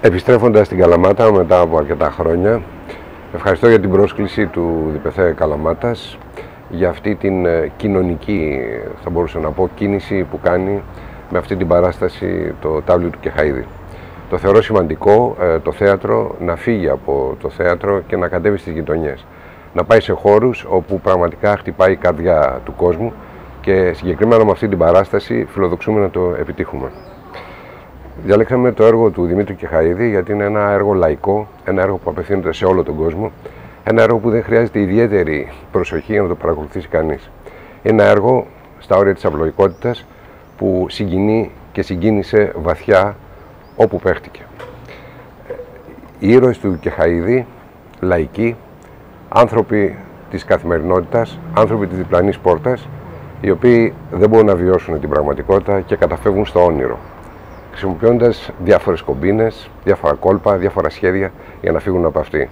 Επιστρέφοντας στην Καλαμάτα μετά από αρκετά χρόνια, ευχαριστώ για την πρόσκληση του Διπεθέ Καλαμάτας για αυτή την ε, κοινωνική, θα μπορούσα να πω, κίνηση που κάνει με αυτή την παράσταση το τάβλιο του Κεχαίδη. Το θεωρώ σημαντικό ε, το θέατρο να φύγει από το θέατρο και να κατέβει στις γειτονιές. Να πάει σε χώρους όπου πραγματικά χτυπάει η καρδιά του κόσμου και συγκεκριμένα με αυτή την παράσταση φιλοδοξούμε να το επιτύχουμε. Διαλέξαμε το έργο του Δημήτρη Κεχαίδη γιατί είναι ένα έργο λαϊκό, ένα έργο που απευθύνεται σε όλο τον κόσμο, ένα έργο που δεν χρειάζεται ιδιαίτερη προσοχή για να το παρακολουθήσει κανείς. Είναι ένα έργο στα όρια της αυλογικότητας που συγκινεί και συγκίνησε βαθιά όπου παίχτηκε. Οι ήρωες του Κεχαίδη, λαϊκοί, άνθρωποι της καθημερινότητας, άνθρωποι της διπλανής πόρτας, οι οποίοι δεν μπορούν να βιώσουν την πραγματικότητα και καταφεύγουν στο όνειρο χρησιμοποιώντας διάφορες κομπίνες, διάφορα κόλπα, διάφορα σχέδια για να φύγουν από αυτή.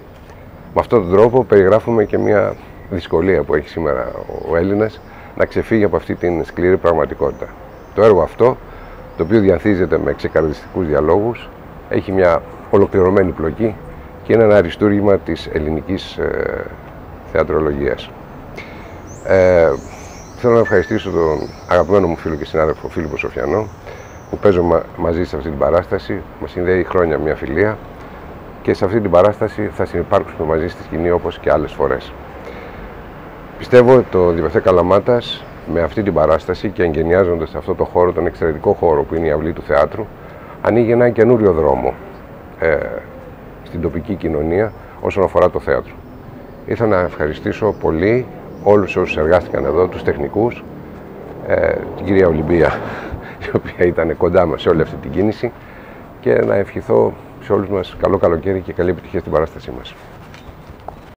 Με αυτόν τον τρόπο περιγράφουμε και μια δυσκολία που έχει σήμερα ο Έλληνας να ξεφύγει από αυτή την σκληρή πραγματικότητα. Το έργο αυτό, το οποίο διαθίζεται με ξεκαρδιστικούς διαλόγους, έχει μια ολοκληρωμένη πλοκή και είναι ένα αριστούργημα της ελληνικής ε, θεατρολογίας. Ε, θέλω να ευχαριστήσω τον αγαπημένο μου φίλο και συνάδελφο Φίλιππο Σοφιανό, που παίζω μαζί σε αυτή την παράσταση. Μα συνδέει χρόνια μια φιλία και σε αυτή την παράσταση θα συνεπάρξουμε μαζί στη σκηνή όπως και άλλες φορές. Πιστεύω το Διπεθέ Καλαμάτας με αυτή την παράσταση και εγγενιάζοντας αυτό το χώρο, τον εξαιρετικό χώρο που είναι η αυλή του θεάτρου, ανοίγει ένα καινούριο δρόμο ε, στην τοπική κοινωνία όσον αφορά το θέατρο. Ήθελα να ευχαριστήσω πολύ όλους όσους εργάστηκαν εδώ, τους τεχνικούς, ε, την κυρία Ολυμπία η οποία ήταν κοντά μας σε όλη αυτή την κίνηση και να ευχηθώ σε όλους μας καλό καλοκαίρι και καλή επιτυχία στην παράστασή μας.